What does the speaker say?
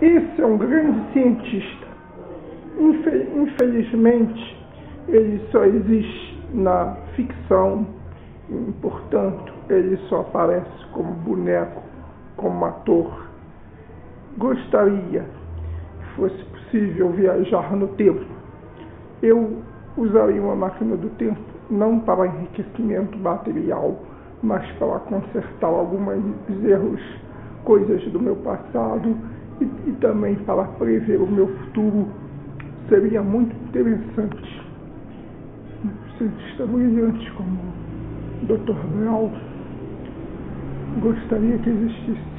Esse é um grande cientista. Infelizmente, ele só existe na ficção, e, portanto, ele só aparece como boneco, como ator. Gostaria que fosse possível viajar no tempo. Eu usaria uma máquina do tempo não para enriquecimento material, mas para consertar alguns erros, coisas do meu passado e, e também para prever o meu futuro. Seria muito interessante. Cientista brilhante como o Dr. Brown gostaria que existisse